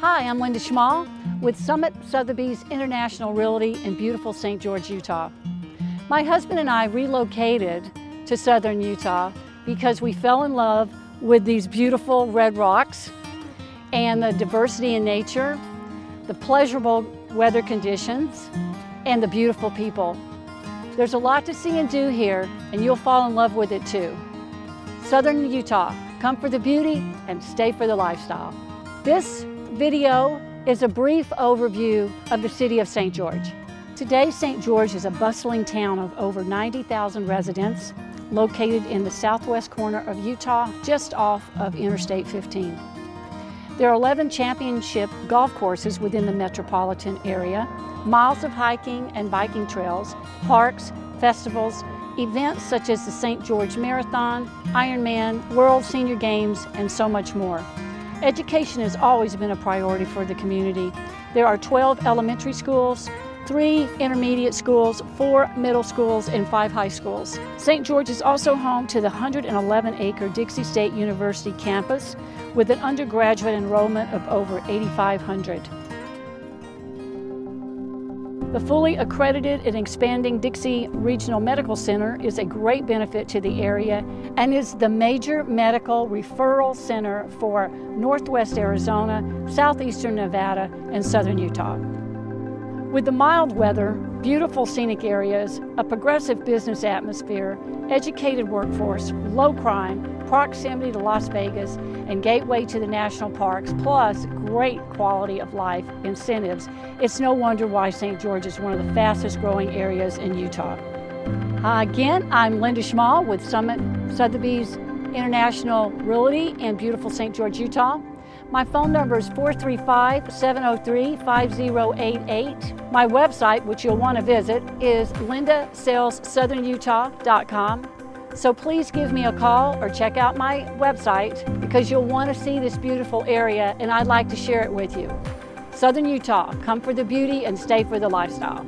Hi, I'm Linda Schmal with Summit Sotheby's International Realty in beautiful St. George, Utah. My husband and I relocated to southern Utah because we fell in love with these beautiful red rocks and the diversity in nature, the pleasurable weather conditions, and the beautiful people. There's a lot to see and do here, and you'll fall in love with it too. Southern Utah, come for the beauty and stay for the lifestyle. This video is a brief overview of the city of St. George. Today, St. George is a bustling town of over 90,000 residents located in the southwest corner of Utah, just off of Interstate 15. There are 11 championship golf courses within the metropolitan area, miles of hiking and biking trails, parks, festivals, events such as the St. George Marathon, Ironman, World Senior Games, and so much more. Education has always been a priority for the community. There are 12 elementary schools, three intermediate schools, four middle schools, and five high schools. St. George is also home to the 111-acre Dixie State University campus with an undergraduate enrollment of over 8,500. The fully accredited and expanding Dixie Regional Medical Center is a great benefit to the area and is the major medical referral center for Northwest Arizona, Southeastern Nevada, and Southern Utah. With the mild weather, beautiful scenic areas, a progressive business atmosphere, educated workforce, low crime, proximity to Las Vegas, and gateway to the national parks, plus great quality of life incentives, it's no wonder why St. George is one of the fastest growing areas in Utah. Uh, again, I'm Linda Schmal with Summit Sotheby's International Realty in beautiful St. George, Utah. My phone number is 435 703 5088. My website, which you'll want to visit, is lindasalessouthernutah.com. So please give me a call or check out my website because you'll want to see this beautiful area and I'd like to share it with you. Southern Utah, come for the beauty and stay for the lifestyle.